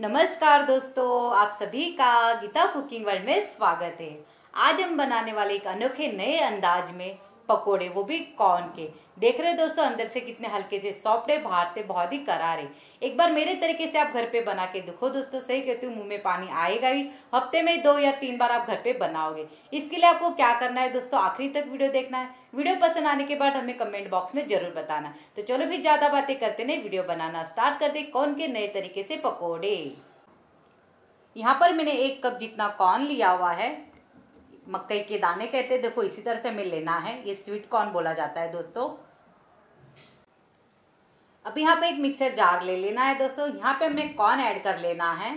नमस्कार दोस्तों, आप सभी का गीता कुकिंग वर्ल्ड में स्वागत है। आज हम बनाने वाले एक अनोखे नए अंदाज में पकोड़े, वो भी कॉर्न के। देख रहे हो दोस्तों, अंदर से कितने हल्के से सॉफ्ट है, बाहर से बहुत ही करारे एक बार मेरे तरीके से आप घर पे बना के देखो दोस्तों, सही कहती हूँ, मुँह में पानी आएगा भी हफ़्ते में दो या तीन बार आप घर पे बनाओगे। इसके लिए आपको क्या करना है दोस्तों, आखिरी तक वीडियो देखना है। वीडियो पसंद आने के बाद हमें कमेंट बॉक्स में ज़रूर बताना। तो चलो भी ज़्यादा बातें करते नहीं, वीडियो बनाना स्टार्ट कर दे कौन के नए तरीके से पकौड़े। यहाँ पर मैंने एक कप जितना कॉर्न लिया हुआ है मक्कई के दाने कहते हैं। देखो, इसी तरह से हमें लेना है। ये स्वीट कॉर्न बोला जाता है दोस्तों। अब यहाँ पे एक मिक्सर जार ले लेना है दोस्तों। यहाँ पे हमें कॉर्न ऐड कर लेना है।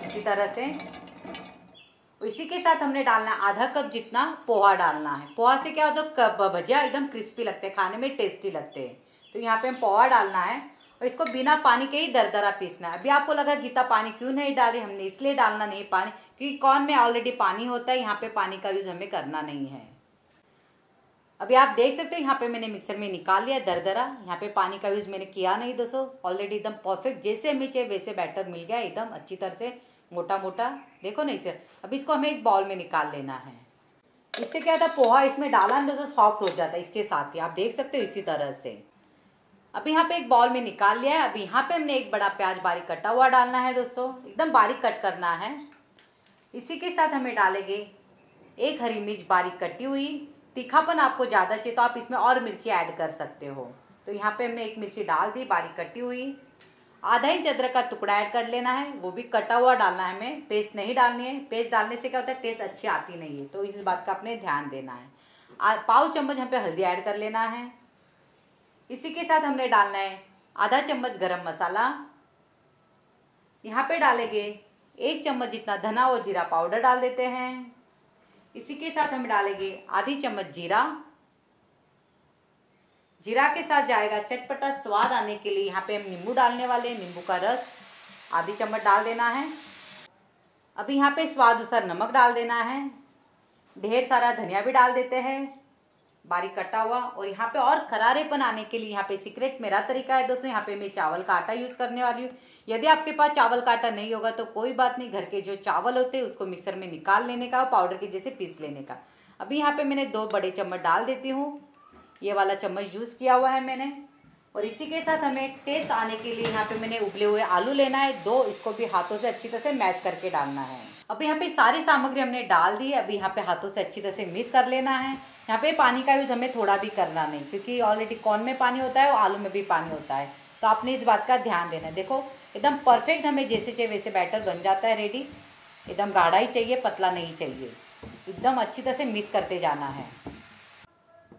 इसी तरह से। इसी के साथ हमने डालना है आधा कप जितना पोहा डालना है। पोहा से क्या होता है? भजिया एकदम क्रिस्पी लगते हैं, खाने में टेस्टी लगते हैं। तो यहाँ पे हम पोहा डालना है। और इसको बिना पानी के ही दरदरा पीसना है। अभी आपको लगा गीता पानी क्यों नहीं डाले? हमने इसलिए डालना नहीं पानी, क्योंकि कॉर्न में ऑलरेडी पानी होता है, यहाँ पे पानी का यूज़ हमें करना नहीं है। अभी आप देख सकते हो, यहाँ पे मैंने मिक्सर में निकाल लिया दरदरा। यहाँ पे पानी का यूज़ मैंने किया नहीं दोस्तों। ऑलरेडी एकदम परफेक्ट जैसे हमें चाहिए वैसे बैटर मिल गया, एकदम अच्छी तरह से मोटा मोटा देखो नहीं सर अभी इसको हमें एक बाउल में निकाल लेना है। इससे क्या था, पोहा इसमें डाला ना दोस्तों सॉफ्ट हो जाता है इसके साथ ही। आप देख सकते हो इसी तरह से। अब यहाँ पे एक बॉल में निकाल लिया है। अब यहाँ पे हमने एक बड़ा प्याज बारीक कटा हुआ डालना है दोस्तों। एकदम बारीक कट करना है। इसी के साथ हमें डालेंगे एक हरी मिर्च बारीक कटी हुई। तीखापन आपको ज़्यादा चाहिए तो आप इसमें और मिर्ची ऐड कर सकते हो। तो यहाँ पे हमने एक मिर्ची डाल दी, बारीक कटी हुई। आधा इंच अदरक का टुकड़ा ऐड कर लेना है। वो भी कटा हुआ डालना है हमें। पेस्ट नहीं डालनी है। पेस्ट डालने से क्या होता है? टेस्ट अच्छी आती नहीं है। तो इस बात का अपने ध्यान देना है। पाव चम्मच यहाँ पे हल्दी ऐड कर लेना है। इसी के साथ हमने डालना है आधा चम्मच गरम मसाला। यहाँ पे डालेंगे एक चम्मच जितना धना और जीरा पाउडर डाल देते हैं। इसी के साथ हम डालेंगे आधी चम्मच जीरा। जीरा के साथ जाएगा चटपटा स्वाद आने के लिए यहाँ पे हम नींबू डालने वाले हैं, नींबू का रस। आधी चम्मच डाल देना है। अभी यहाँ पे स्वाद अनुसार नमक डाल देना है। ढेर सारा धनिया भी डाल देते हैं। बारीक कटा हुआ और यहाँ पे और खरारेपन आने के लिए यहाँ पे सीक्रेट मेरा तरीका है दोस्तों, यहाँ पे मैं चावल का आटा यूज़ करने वाली हूँ। यदि आपके पास चावल का आटा नहीं होगा तो कोई बात नहीं, घर के जो चावल होते हैं उसको मिक्सर में निकाल लेने का और पाउडर के जैसे पीस लेने का। अभी यहाँ पे मैंने दो बड़े चम्मच डाल देती हूँ। ये वाला चम्मच यूज़ किया हुआ है मैंने। और इसी के साथ हमें टेस्ट आने के लिए यहाँ पे मैंने उबले हुए आलू लेना है। दो, इसको भी हाथों से अच्छी तरह से मैच करके डालना है। अभी यहाँ पे सारी सामग्री हमने डाल दी है, अभी यहाँ पे हाथों से अच्छी तरह से मिक्स कर लेना है। यहाँ पे पानी का यूज़ हमें थोड़ा भी करना नहीं, क्योंकि ऑलरेडी कॉर्न में पानी होता है और आलू में भी पानी होता है। तो आपने इस बात का ध्यान देना है। देखो, एकदम परफेक्ट हमें जैसे चाहिए वैसे बैटर बन जाता है रेडी एकदम गाढ़ा ही चाहिए, पतला नहीं चाहिए। एकदम अच्छी तरह से मिक्स करते जाना है।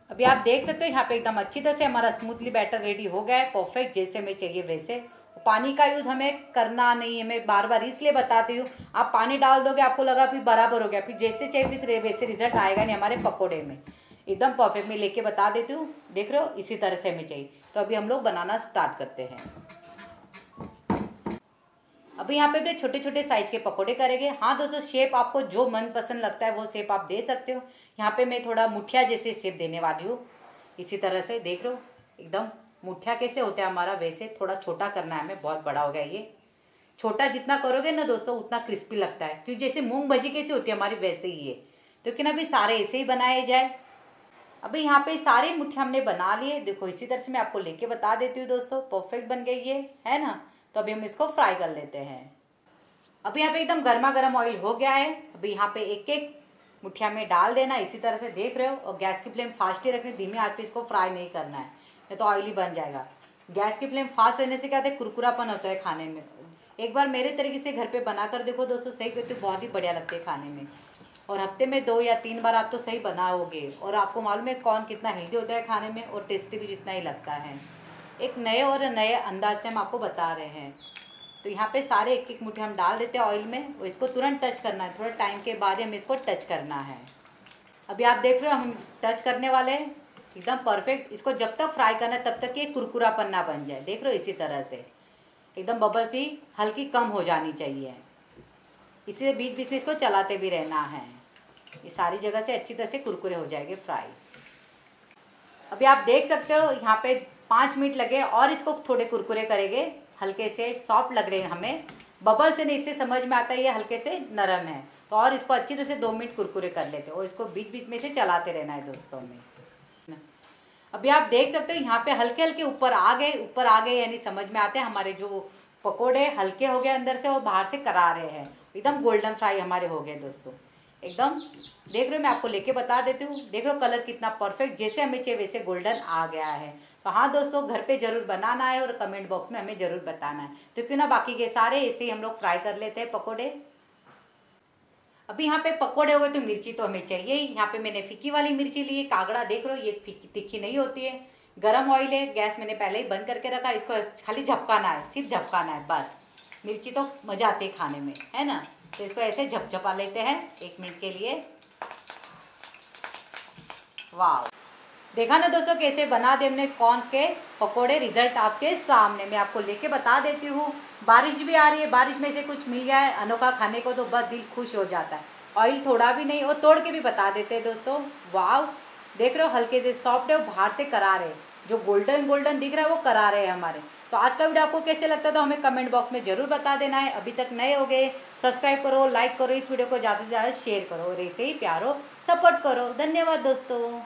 अभी आप देख सकते हो, यहाँ पे एकदम अच्छी तरह से हमारा स्मूथली बैटर रेडी हो गया है परफेक्ट जैसे हमें चाहिए वैसे। पानी का यूज़ हमें करना नहीं है, मैं बार बार इसलिए बताती हूँ। आप पानी डाल दोगे, आपको लगा फिर बराबर हो गया, फिर जैसे चाहिए फिर वैसे रिज़ल्ट आएगा नहीं हमारे पकौड़े में। एकदम परफेक्ट मैं लेके बता देती हूँ, देख रहे हो, इसी तरह से हमें चाहिए। तो अभी हम लोग बनाना स्टार्ट करते हैं। अभी यहाँ पे अपने छोटे छोटे साइज़ के पकोड़े करेंगे। हाँ दोस्तों शेप आपको जो मन पसंद लगता है, वो शेप आप दे सकते हो। यहाँ पे मैं थोड़ा मुठिया जैसे शेप देने वाली हूँ। इसी तरह से देख लो एकदम मुठिया कैसे होता है हमारा? वैसे थोड़ा छोटा करना है हमें, बहुत बड़ा हो गया ये। छोटा जितना करोगे ना दोस्तों, उतना क्रिस्पी लगता है। क्योंकि जैसे मूंग भजी कैसी होती है हमारी, वैसे ही है। तो ना अभी सारे ऐसे ही बनाए जाए। अभी यहाँ पे सारे मुठिया हमने बना लिए। देखो, इसी तरह से मैं आपको लेके बता देती हूँ दोस्तों। परफेक्ट बन गई ये, है ना? तो अभी हम इसको फ्राई कर लेते हैं। अभी यहाँ पे एकदम गर्मा गर्म ऑयल हो गया है। अभी यहाँ पे एक एक मुठिया में डाल देना। इसी तरह से देख रहे हो। और गैस की फ्लेम फास्ट ही रखनी, धीमी हाथ पे इसको फ्राई नहीं करना है। नहीं तो ऑयली बन जाएगा। गैस की फ्लेम फास्ट रहने से क्या होता है? कुरकुरापन होता है खाने में। एक बार मेरे तरीके से घर पे बना कर देखो दोस्तों, सही कहते बहुत ही बढ़िया लगते हैं खाने में। और हफ़्ते में दो या तीन बार आप तो सही बनाओगे। और आपको मालूम है कौन कितना हेल्दी होता है खाने में और टेस्टी भी जितना ही लगता है। एक नए और नए अंदाज से हम आपको बता रहे हैं। तो यहाँ पे सारे एक एक मुठ्ठी हम डाल देते हैं ऑयल में। और इसको तुरंत टच करना है। थोड़ा टाइम के बाद हमें इसको टच करना है। अभी आप देख रहे हो हम टच करने वाले हैं। एकदम परफेक्ट इसको जब तक फ्राई करना है, तब तक ये कुरकुरा पन्ना बन जाए। देख हो इसी तरह से। एकदम बबल्स भी हल्की कम हो जानी चाहिए। इसी बीच बीच में इसको चलाते भी रहना है। ये सारी जगह से अच्छी तरह से कुरकुरे हो जाएँगे फ्राई अभी आप देख सकते हो, यहाँ पे पाँच मिनट लगे और इसको थोड़े कुरकुरे करेंगे। हल्के से सॉफ्ट लग रहे हैं हमें। बबल से नहीं, इससे समझ में आता है ये हल्के से नरम है। तो और इसको अच्छी तरह से दो मिनट कुरकुरे कर लेते और इसको बीच बीच में से चलाते रहना है दोस्तों में। अभी आप देख सकते हो, यहाँ पे हल्के हल्के ऊपर आ गए, ऊपर आ गए, यानी समझ में आते हैं हमारे जो पकोड़े हल्के हो गए अंदर से और बाहर से करा रहे हैं। एकदम गोल्डन फ्राई हमारे हो गए दोस्तों। एकदम, देख रहे हो मैं आपको लेके बता देती हूँ, देख रहे हो कलर कितना परफेक्ट जैसे हमें चाहिए वैसे गोल्डन आ गया है। तो हाँ दोस्तों, घर पे ज़रूर बनाना है और कमेंट बॉक्स में हमें ज़रूर बताना है। तो क्यों ना बाकी के सारे ऐसे ही हम लोग फ्राई कर लेते हैं पकोड़े। अभी यहाँ पे पकोड़े हो गए तो मिर्ची तो हमें चाहिए ही। यहाँ पे मैंने फीकी वाली मिर्ची ली है कागड़ा देख रहे हो ये फीकी तिखी नहीं होती है। गरम ऑयल है, गैस मैंने पहले ही बंद करके रखा इसको खाली झपकाना है, सिर्फ़ झपकाना है, बस। मिर्ची तो मज़ा आती है खाने में, है ना? तो इसको ऐसे झपझपा लेते हैं, एक मिनट के लिए। वाह देखा ना दोस्तों कैसे बना दे हमने, कौन के पकोड़े रिज़ल्ट आपके सामने। मैं आपको लेके बता देती हूँ। बारिश भी आ रही है, बारिश में से कुछ मिल जाए अनोखा खाने को तो बस दिल खुश हो जाता है। ऑयल थोड़ा भी नहीं और तोड़ के भी बता देते हैं दोस्तों। वाव देख रहे हो हल्के से सॉफ्ट है बाहर से करा रहे जो गोल्डन गोल्डन दिख रहा है वो करा रहे हैं हमारे। तो आज का वीडियो आपको कैसे लगता है तो हमें कमेंट बॉक्स में ज़रूर बता देना है। अभी तक नए हो गए सब्सक्राइब करो लाइक करो, इस वीडियो को ज़्यादा से ज़्यादा शेयर करो और ऐसे ही प्यारो सपोर्ट करो। धन्यवाद दोस्तों।